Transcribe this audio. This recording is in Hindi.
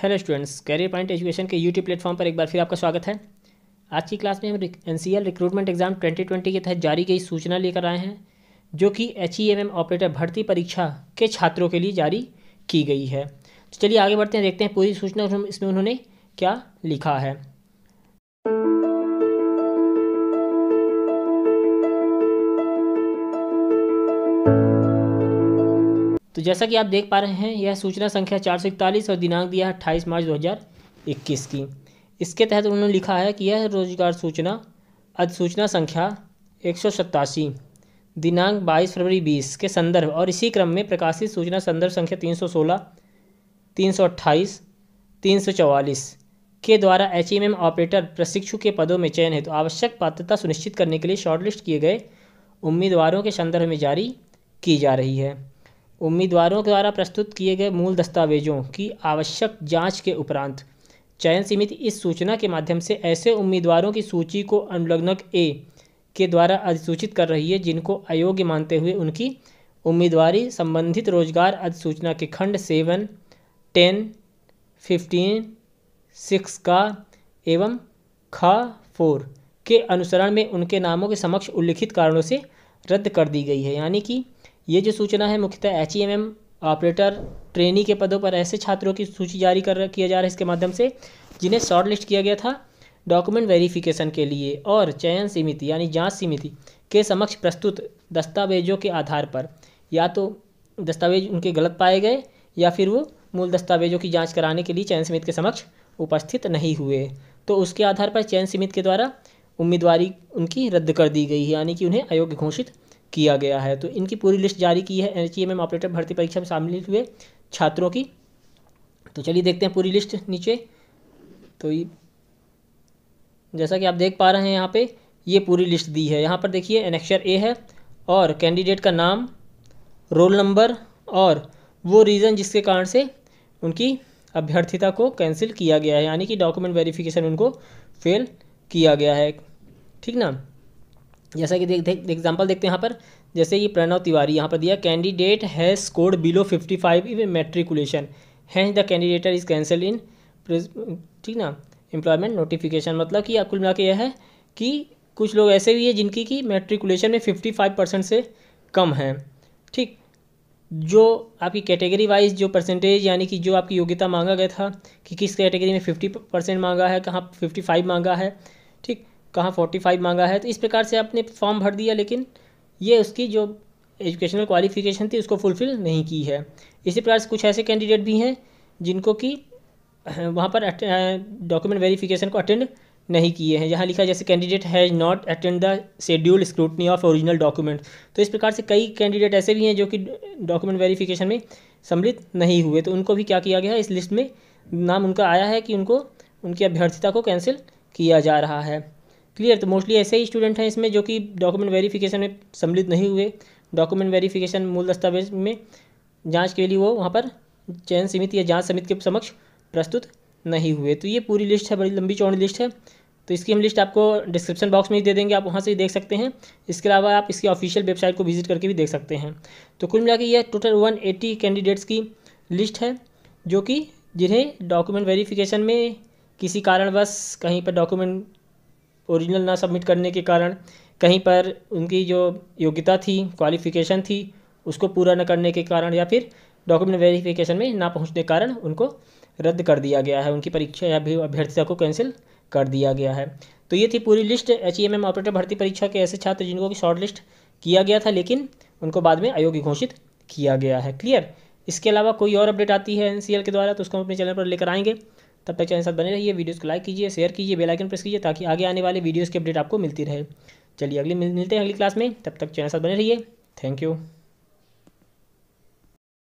Hello students, Career Point Education के यूट्यूब प्लेटफॉर्म पर एक बार फिर आपका स्वागत है। आज की क्लास में हम N C L recruitment exam 2020 के तहत जारी गई सूचना लेकर आए हैं, जो कि H E M M operator भर्ती परीक्षा के छात्रों के लिए जारी की गई है। तो चलिए आगे बढ़ते हैं, देखते हैं पूरी सूचना इसमें उन्होंने क्या लिखा है। तो जैसा कि आप देख पा रहे हैं, यह सूचना संख्या चार सौ इकतालीस और दिनांक दिया है अट्ठाईस मार्च दो हज़ार इक्कीस की। इसके तहत उन्होंने लिखा है कि यह रोज़गार सूचना, अधिसूचना संख्या एक सौ सत्तासी, दिनांक बाईस फरवरी बीस के संदर्भ और इसी क्रम में प्रकाशित सूचना संदर्भ संख्या तीन सौ सोलह, तीन सौ अट्ठाईस, तीन सौ चवालीस के द्वारा एच एम ऑपरेटर प्रशिक्षु के पदों में चयन हेतु तो आवश्यक पात्रता सुनिश्चित करने के लिए शॉर्टलिस्ट किए गए उम्मीदवारों के संदर्भ में जारी की जा रही है। उम्मीदवारों द्वारा प्रस्तुत किए गए मूल दस्तावेजों की आवश्यक जाँच के उपरांत, चयन समिति इस सूचना के माध्यम से ऐसे उम्मीदवारों की सूची को अनुलग्नक ए के द्वारा अधिसूचित कर रही है जिनको अयोग्य मानते हुए उनकी उम्मीदवारी संबंधित रोज़गार अधिसूचना के खंड सेवन, टेन, फिफ्टीन, सिक्स का एवं खा फोर के अनुसरण में उनके नामों के समक्ष उल्लिखित कारणों से रद्द कर दी गई है। यानी कि ये जो सूचना है मुख्यतः H E M M operator trainee के पदों पर ऐसे छात्रों की सूची जारी कर किया जा रहा है इसके माध्यम से, जिन्हें शॉर्ट लिस्ट किया गया था डॉक्यूमेंट वेरिफिकेशन के लिए और चयन समिति यानी जाँच समिति के समक्ष प्रस्तुत दस्तावेजों के आधार पर। या तो दस्तावेज़ उनके गलत पाए गए या फिर वो मूल दस्तावेजों की जाँच कराने के लिए चयन समिति के समक्ष उपस्थित नहीं हुए। तो उसके आधार पर चयन समिति के द्वारा उम्मीदवारी उनकी रद्द कर दी गई यानी कि उन्हें अयोग्य घोषित किया गया है। तो इनकी पूरी लिस्ट जारी की है। एम ऑपरेटर भर्ती परीक्षा में शामिल हुए छात्रों की। तो चलिए देखते हैं पूरी लिस्ट नीचे। तो ये, जैसा कि आप देख पा रहे हैं यहाँ पे, ये पूरी लिस्ट दी है। यहाँ पर देखिए एनेक्शर ए है और कैंडिडेट का नाम, रोल नंबर और वो रीज़न जिसके कारण से उनकी अभ्यर्थिता को कैंसिल किया गया है। यानी कि डॉक्यूमेंट वेरिफिकेशन उनको फेल किया गया है। ठीक ना? जैसा कि देख देख एग्ज़ाम्पल देखते हैं यहाँ पर। जैसे ये प्रणव तिवारी यहाँ पर दिया candidate has scored below fifty five in matriculation hence the candidature is cancel in ठीक ना? एम्प्लॉयमेंट नोटिफिकेशन मतलब कि कुल मिला के यह है कि कुछ लोग ऐसे भी हैं जिनकी कि मेट्रिकुलेशन में फिफ्टी फाइव परसेंट से कम है। ठीक? जो आपकी कैटेगरी वाइज जो परसेंटेज यानी कि जो आपकी योग्यता मांगा गया था कि किस कैटेगरी में फिफ्टी परसेंट मांगा है, कहाँ फिफ्टी फाइव मांगा है। ठीक? कहाँ फोर्टी फाइव मांगा है तो इस प्रकार से आपने फॉर्म भर दिया, लेकिन ये उसकी जो एजुकेशनल क्वालिफिकेशन थी, उसको फुलफ़िल नहीं की है। इसी प्रकार से कुछ ऐसे कैंडिडेट भी हैं, जिनको कि वहाँ पर डॉक्यूमेंट वेरिफिकेशन को अटेंड नहीं किए हैं। यहाँ लिखा जैसे candidate has not attend the schedule scrutiny of original document तो इस प्रकार से कई कैंडिडेट ऐसे भी हैं, जो कि डॉक्यूमेंट वेरिफिकेशन में सम्मिलित नहीं हुए। तो उनको भी क्या किया गया है, इस लिस्ट में नाम उनका आया है कि उनको, उनकी अभ्यर्थिता को कैंसिल किया जा रहा है। क्लियर तो मोस्टली ऐसे ही स्टूडेंट हैं इसमें जो कि डॉक्यूमेंट वेरिफिकेशन में सम्मिलित नहीं हुए। डॉक्यूमेंट वेरिफिकेशन मूल दस्तावेज़ में जाँच के लिए वो वहाँ पर चयन समिति या जाँच समिति के समक्ष प्रस्तुत नहीं हुए। तो ये पूरी लिस्ट है, बड़ी लंबी चौड़ी लिस्ट है। तो इसकी हम लिस्ट आपको डिस्क्रिप्शन बॉक्स में ही दे देंगे, आप वहाँ से ही देख सकते हैं। इसके अलावा आप इसकी ऑफिशियल वेबसाइट को विज़िट करके भी देख सकते हैं। तो कुल मिला यह टोटल वन एट्टी कैंडिडेट्स की लिस्ट है, जो कि जिन्हें डॉक्यूमेंट वेरिफिकेशन में किसी कारणवश कहीं पर डॉक्यूमेंट ओरिजिनल ना सबमिट करने के कारण कहीं पर उनकी जो योग्यता थी क्वालिफिकेशन थी, उसको पूरा न करने के कारण या फिर डॉक्यूमेंट वेरिफिकेशन में ना पहुँचने के कारण उनको रद्द कर दिया गया है। उनकी परीक्षा या भी अभ्यर्थिता को कैंसिल कर दिया गया है। तो ये थी पूरी list H E M M operator भर्ती परीक्षा के ऐसे छात्र जिनको की शॉर्ट लिस्ट किया गया था, लेकिन उनको बाद में अयोग्य घोषित किया गया है। क्लियर इसके अलावा कोई और अपडेट आती है एनसीएल के द्वारा तो उसको हम अपने चैनल पर लेकर आएँगे। तब तक चैनल साथ बने रहिए, वीडियोस को लाइक कीजिए शेयर कीजिए बेल आइकन प्रेस कीजिए ताकि आगे आने वाले वीडियोस की अपडेट आपको मिलती रहे। चलिए अगली, मिलते हैं अगली क्लास में, तब तक चैनल साथ बने रहिए। Thank you